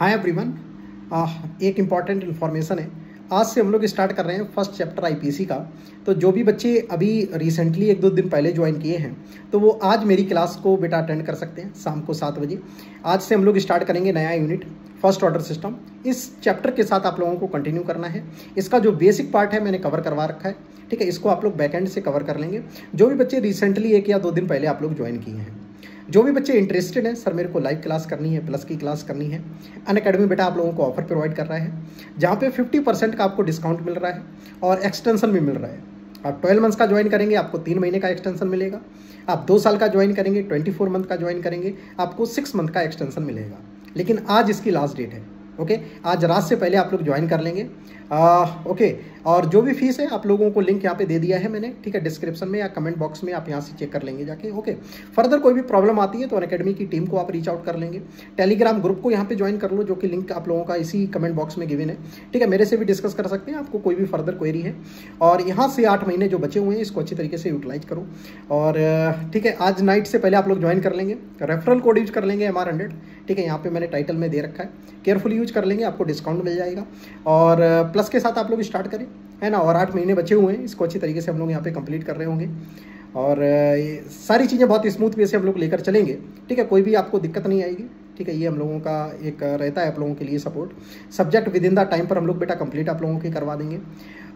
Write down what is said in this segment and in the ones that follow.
हाय everyone एक important information है। आज से हम लोग स्टार्ट कर रहे हैं फ़र्स्ट चैप्टर आईपीसी का। तो जो भी बच्चे अभी रिसेंटली एक दो दिन पहले ज्वाइन किए हैं तो वो आज मेरी क्लास को बेटा अटेंड कर सकते हैं शाम को सात बजे। आज से हम लोग स्टार्ट करेंगे नया यूनिट फ़र्स्ट ऑर्डर सिस्टम इस चैप्टर के साथ आप लोगों को कंटिन्यू करना है। इसका जो बेसिक पार्ट है, मैंने कवर करवा रखा है। ठीक है, इसको आप लोग बैकएंड से कवर कर लेंगे। जो भी बच्चे रिसेंटली एक या दो दिन पहले आप लोग ज्वाइन किए हैं। जो भी बच्चे इंटरेस्टेड हैं सर मेरे को लाइव क्लास करनी है प्लस की क्लास करनी है। अन अकेडमी बेटा आप लोगों को ऑफ़र प्रोवाइड कर रहा है, जहाँ पे 50 परसेंट का आपको डिस्काउंट मिल रहा है और एक्सटेंशन भी मिल रहा है। आप ट्वेल्व मंथ्स का ज्वाइन करेंगे, आपको तीन महीने का एक्सटेंशन मिलेगा। आप दो साल का ज्वाइन करेंगे ट्वेंटी फोर मंथ का ज्वाइन करेंगे, आपको सिक्स मंथ का एक्सटेंशन मिलेगा। लेकिन आज इसकी लास्ट डेट है। ओके आज रात से पहले आप लोग ज्वाइन कर लेंगे। आ, ओके और जो भी फ़ीस है आप लोगों को लिंक यहाँ पे दे दिया है मैंने। ठीक है? डिस्क्रिप्शन में या कमेंट बॉक्स में आप यहाँ से चेक कर लेंगे जाके। ओके फर्दर कोई भी प्रॉब्लम आती है तो अकेडमी की टीम को आप रीच आउट कर लेंगे। टेलीग्राम ग्रुप को यहाँ पे ज्वाइन कर लो जो कि लिंक आप लोगों का इसी कमेंट बॉक्स में गिवन है। ठीक है? मेरे से भी डिस्कस कर सकते हैं। आपको कोई भी फर्दर क्वेरी है। और यहाँ से आठ महीने जो बचे हुए हैं इसको अच्छी तरीके से यूटिलाइज करो। और ठीक है? आज नाइट से पहले आप लोग ज्वाइन कर लेंगे। रेफरल कोड यूज़ कर लेंगे एम ठीक है? यहाँ पे मैंने टाइटल में दे रखा है। केयरफुल यूज़ कर लेंगे, आपको डिस्काउंट मिल जाएगा। और प्लस के साथ आप लोग स्टार्ट करें, है ना? और आठ महीने बचे हुए हैं, इसको अच्छी तरीके से हम लोग यहाँ पे कंप्लीट कर रहे होंगे। और सारी चीज़ें बहुत स्मूथ वे से हम लोग लेकर चलेंगे, ठीक है? कोई भी आपको दिक्कत नहीं आएगी। ठीक है ये हम लोगों का एक रहता है आप लोगों के लिए support subject within the time पर हम लोग बेटा कंप्लीट आप लोगों के करवा देंगे.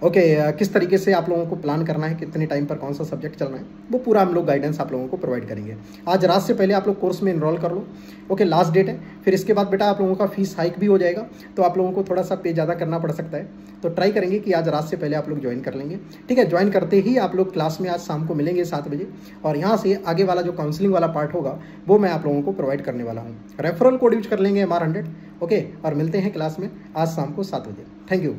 ओके okay, किस तरीके से आप लोगों को प्लान करना है कितने टाइम पर कौन सा सब्जेक्ट चलना है वो पूरा हम लोग गाइडेंस आप लोगों को प्रोवाइड करेंगे. आज रात से पहले आप लोग कोर्स में इनरोल कर लो. ओके लास्ट डेट है. फिर इसके बाद बेटा आप लोगों का फ़ीस हाइक भी हो जाएगा तो आप लोगों को थोड़ा सा पे ज़्यादा करना पड़ सकता है. तो ट्राई करेंगे कि आज रात से पहले आप लोग ज्वाइन कर लेंगे. ठीक है ज्वाइन करते ही आप लोग क्लास में आज शाम को मिलेंगे सात बजे. और यहाँ से आगे वाला जो काउंसलिंग वाला पार्ट होगा वो मैं आप लोगों को प्रोवाइड करने वाला हूँ. रेफरल कोड यूज़ कर लेंगे एम आर हंड्रेड ओके और मिलते हैं क्लास में आज शाम को सात बजे। Thank you